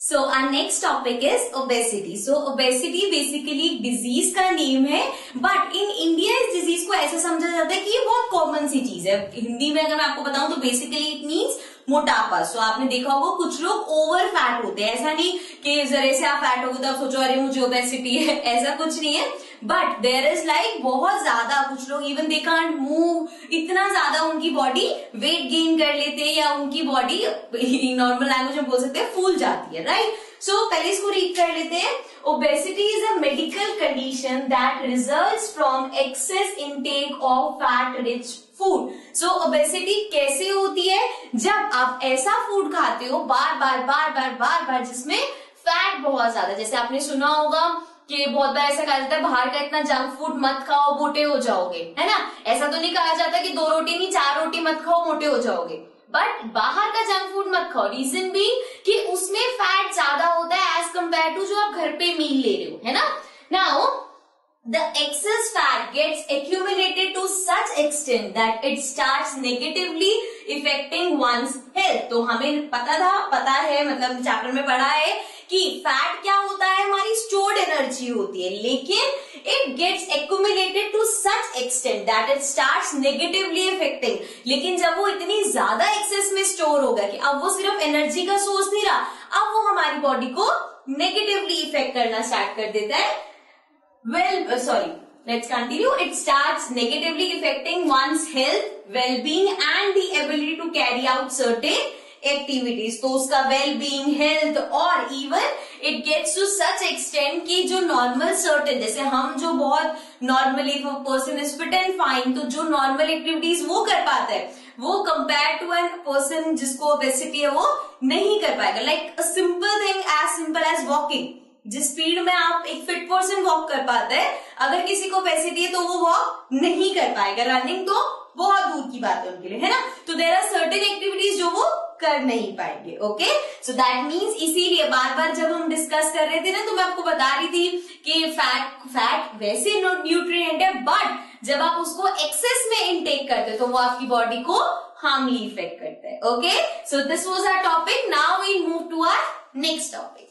So our next topic is obesity so obesity basically disease का name है but in India इस disease को ऐसा समझा जाता है कि ये बहुत कॉमन सी चीज़ है। हिंदी में अगर मैं आपको बताऊँ तो बेसिकली इट मीन्स मोटापा। सो आपने देखा होगा, कुछ लोग ओवर फैट होते हैं। ऐसा नहीं कि जरे से आप फैट हो गए तो आप सोचो, अरे, मुझे ओबेसिटी है ऐसा कुछ नहीं है। बट देर इज़ लाइक बहुत ज़्यादा कुछ लोग इवन दे कांट मूव इतना ज़्यादा उनकी बॉडी वेट गेन कर लेते हैं या उनकी बॉडी नॉर्मल लैंग्वेज में बोल सकते हैं, फूल जाती है राइट सो पहले इसको रीड कर लेते हैं। Obesity is a medical condition that result from excess intake of fat rich food so obesity जब आप ऐसा फ़ूड खाते हो, बार बार बार बार बार बार, जिसमें फैट बहुत ज़्यादा जैसे आपने सुना होगा कि बहुत बार ऐसा कहा जाता है, बाहर का इतना जंक फ़ूड मत खाओ, मोटे हो जाओगे, है ना? ऐसा तो नहीं कहा जाता कि दो रोटी नहीं, चार रोटी मत खाओ, मोटे हो जाओगे। बट बाहर का जंक फ़ूड मत खाओ। रीजन भी कि उसमें फैट ज़्यादा होता है एज कंपेयर टू जो आप घर पे मील ले रहे हो, है ना? Now the excess fat gets accumulated to such extent that it starts negatively affecting one's health तो हमें पता था, पता है मतलब चैप्टर में पढ़ा है कि फैट क्या होता है? हमारी स्टोर्ड एनर्जी होती है। लेकिन it gets accumulated to such extent that it start negatively affecting लेकिन जब वो इतनी ज़्यादा एक्सेस में स्टोर हो गया कि अब वो सिर्फ़ एनर्जी का सोर्स नहीं रहा, अब वो हमारी बॉडी को नेगेटिवली इफ़ेक्ट करना स्टार्ट कर देता है। Well sorry Let's continue. It starts negatively affecting one's health, well-being and the ability to carry out certain activities तो उसका वेल बींग हेल्थ और even it gets to such extent कि जो normal certain जैसे हम जो बहुत normally person is fit and fine तो जो नॉर्मल एक्टिविटीज़ वो कर पाता है वो कंपेयर टू एन पर्सन जिसको ओबेसिटी है वो नहीं कर पाएगा. Like simple thing as simple as walking जिस स्पीड में आप एक फिट वॉक कर पाता है। अगर किसी को पैसे दिए तो वो वॉक नहीं कर पाएगा। रनिंग तो बहुत दूर की बात है उनके लिए, है ना? तो देर आर सर्टेन एक्टिविटीज़ जो वो कर नहीं पाएँगे ओके सो दैट मीन्स इसीलिए बार बार जब हम डिस्कस कर रहे थे ना तो मैं आपको बता रही थी कि फैट फैट वैसे न्यूट्रिएंट है बट जब आप उसको एक्सेस में इनटेक करते हो तो वो आपकी बॉडी को हार्मली इफ़ेक्ट करता है okay so this was our topic now we move to our next topic